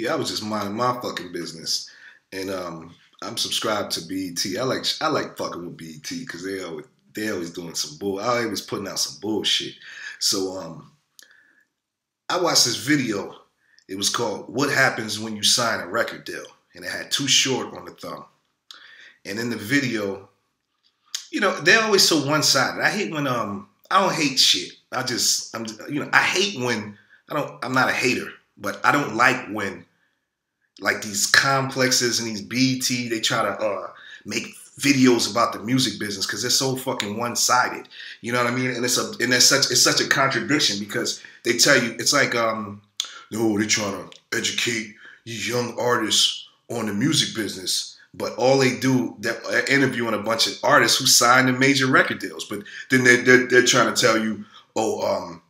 yeah, I was just minding my fucking business, and um, I'm subscribed to BET. I like I like fucking with BET because they always they always doing some bull. I always putting out some bullshit. So um, I watched this video. It was called "What Happens When You Sign a Record Deal," and it had Too Short on the thumb. And in the video, you know, they're always so one sided. I hate when um, I don't hate shit. I just I'm you know I hate when I don't. I'm not a hater, but I don't like when like these complexes and these BT, they try to uh, make videos about the music business because they're so fucking one sided. You know what I mean? And it's a and it's such it's such a contradiction because they tell you it's like um no they're trying to educate these young artists on the music business. But all they do, they're interviewing a bunch of artists who signed in major record deals. But then they're, they're, they're trying to tell you, oh, um,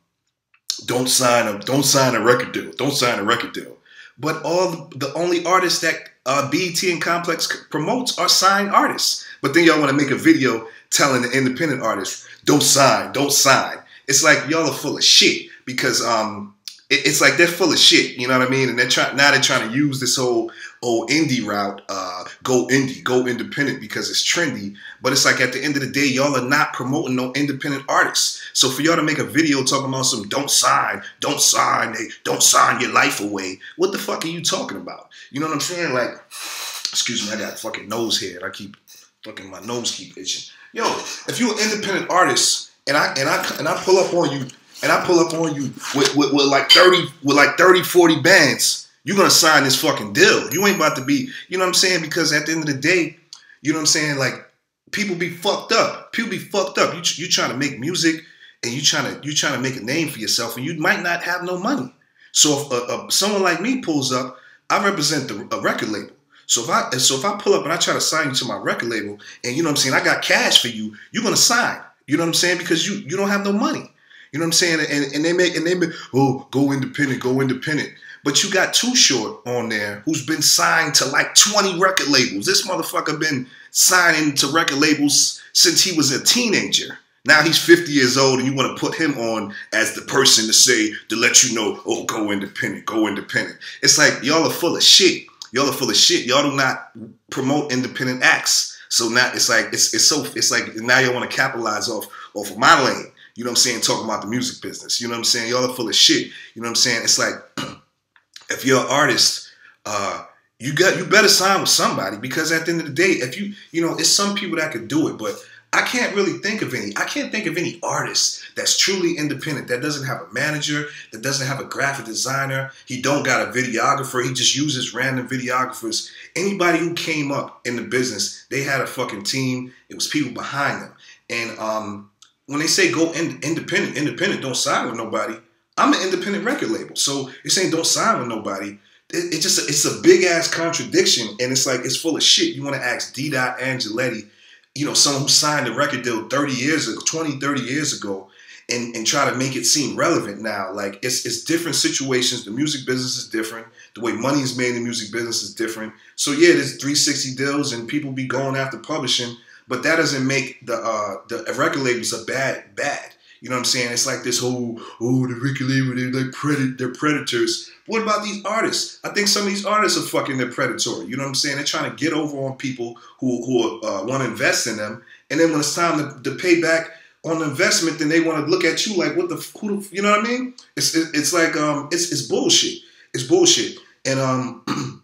don't sign a don't sign a record deal. Don't sign a record deal. But all the only artists that uh, BET and Complex promotes are signed artists. But then y'all want to make a video telling the independent artists, don't sign, don't sign. It's like y'all are full of shit because um, it, it's like they're full of shit. You know what I mean? And they're trying now they're trying to use this whole old indie route, uh, go indie, go independent because it's trendy. But it's like at the end of the day, y'all are not promoting no independent artists. So for y'all to make a video talking about some don't sign, don't sign, they don't sign your life away. What the fuck are you talking about? You know what I'm saying? Like, excuse me, I got fucking nose hair. I keep fucking my nose keep itching. Yo, if you're an independent artist and I and I and I pull up on you and I pull up on you with, with, with like 30 with like 30, 40 bands you're gonna sign this fucking deal. You ain't about to be, you know what I'm saying? Because at the end of the day, you know what I'm saying? Like people be fucked up. People be fucked up. You you trying to make music and you trying to you trying to make a name for yourself, and you might not have no money. So if uh, uh, someone like me pulls up, I represent the, a record label. So if I so if I pull up and I try to sign you to my record label, and you know what I'm saying, I got cash for you, you're gonna sign. You know what I'm saying? Because you you don't have no money. You know what I'm saying? And, and they make and they make oh go independent, go independent. But you got Too Short on there, who's been signed to like 20 record labels. This motherfucker been signing to record labels since he was a teenager. Now he's 50 years old, and you want to put him on as the person to say to let you know, oh, go independent, go independent. It's like y'all are full of shit. Y'all are full of shit. Y'all do not promote independent acts. So now it's like it's it's so it's like now y'all want to capitalize off off of my lane. You know what I'm saying? Talking about the music business. You know what I'm saying? Y'all are full of shit. You know what I'm saying? It's like if you're an artist, uh, you got you better sign with somebody because at the end of the day, if you you know, it's some people that could do it, but I can't really think of any. I can't think of any artist that's truly independent that doesn't have a manager, that doesn't have a graphic designer. He don't got a videographer. He just uses random videographers. Anybody who came up in the business, they had a fucking team. It was people behind them. And um, when they say go in, independent, independent, don't sign with nobody. I'm an independent record label, so you're saying don't sign with nobody. It just it's a big ass contradiction, and it's like it's full of shit. You want to ask D. Dot Angelettie, you know, someone who signed a record deal 30 years ago, 20, 30 years ago, and, and try to make it seem relevant now. Like it's it's different situations. The music business is different. The way money is made in the music business is different. So yeah, there's 360 deals, and people be going after publishing, but that doesn't make the uh, the record labels a bad bad. You know what I'm saying? It's like this whole, oh, the Ricky Label, they're like pred- they're predators. What about these artists? I think some of these artists are fucking they're predatory. You know what I'm saying? They're trying to get over on people who who uh, want to invest in them, and then when it's time to, to, pay back on the investment, then they want to look at you like, what the, who the, you know what I mean? It's it, it's like um, it's it's bullshit. It's bullshit. And um,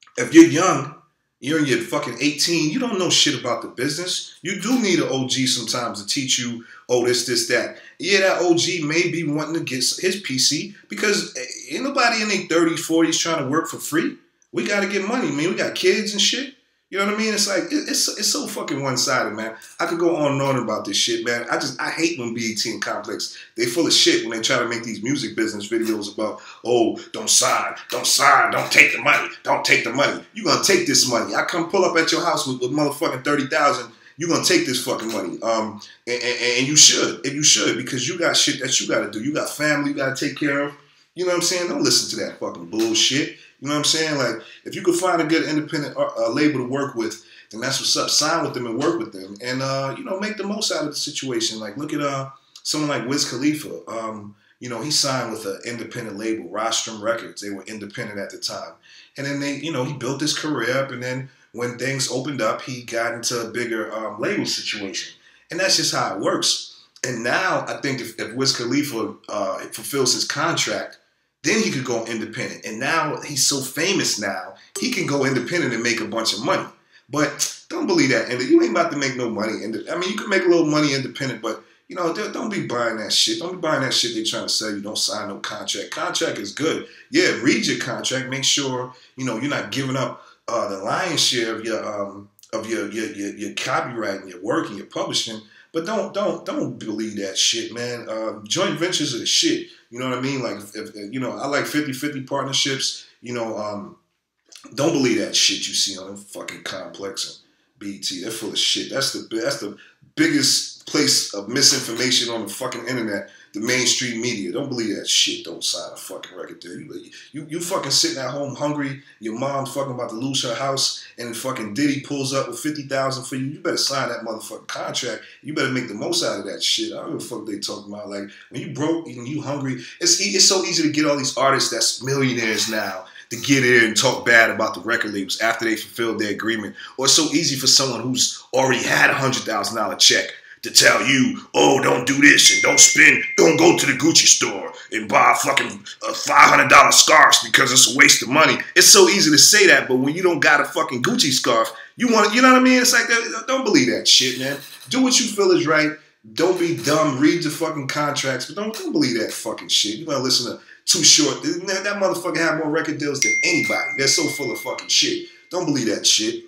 if you're young you're in your fucking 18. You don't know shit about the business. You do need an OG sometimes to teach you, oh, this, this, that. Yeah, that OG may be wanting to get his PC because eh, ain't nobody in their 30s, 40s trying to work for free. We got to get money, man. We got kids and shit. You know what I mean? It's like it's it's so fucking one sided, man. I could go on and on about this shit, man. I just I hate when BET and Complex they full of shit when they try to make these music business videos about oh don't sign, don't sign, don't take the money, don't take the money. You gonna take this money? I come pull up at your house with, with motherfucking thirty thousand. You gonna take this fucking money? Um, and, and, and you should, and you should because you got shit that you got to do. You got family you got to take care of. You know what I'm saying? Don't listen to that fucking bullshit. You know what I'm saying? Like, if you could find a good independent uh, uh, label to work with, then that's what's up. Sign with them and work with them, and uh, you know, make the most out of the situation. Like, look at uh, someone like Wiz Khalifa. Um, you know, he signed with an independent label, Rostrum Records. They were independent at the time. And then they, you know, he built his career up. And then when things opened up, he got into a bigger um, label situation. And that's just how it works. And now I think if, if Wiz Khalifa uh, fulfills his contract, then he could go independent. And now he's so famous now, he can go independent and make a bunch of money. But don't believe that. And you ain't about to make no money. I mean, you can make a little money independent, but you know, don't be buying that shit. Don't be buying that shit they're trying to sell you. Don't sign no contract. Contract is good. Yeah, read your contract. Make sure you know you're not giving up uh, the lion's share of your um, of your, your your your copyright and your work and your publishing. But don't don't don't believe that shit, man. Uh, joint ventures are the shit. You know what I mean? Like if, if you know, I like 50-50 partnerships. You know, um, don't believe that shit you see on the fucking complex BT. They're full of shit. That's the that's the biggest place of misinformation on the fucking internet, the mainstream media. Don't believe that shit. Don't sign a fucking record deal. You, you, you fucking sitting at home hungry. Your mom fucking about to lose her house, and fucking Diddy pulls up with fifty thousand for you. You better sign that motherfucking contract. You better make the most out of that shit. I don't know the fuck they talking about. Like when you broke and you hungry, it's it's so easy to get all these artists that's millionaires now to get in and talk bad about the record labels after they fulfilled their agreement. Or it's so easy for someone who's already had a hundred thousand dollar check to tell you, oh, don't do this and don't spend, don't go to the Gucci store and buy a fucking uh, $500 scarves because it's a waste of money. It's so easy to say that, but when you don't got a fucking Gucci scarf, you want, you know what I mean? It's like, uh, don't believe that shit, man. Do what you feel is right. Don't be dumb. Read the fucking contracts, but don't, don't believe that fucking shit. You gotta listen to Too Short. That motherfucker had more record deals than anybody. They're so full of fucking shit. Don't believe that shit.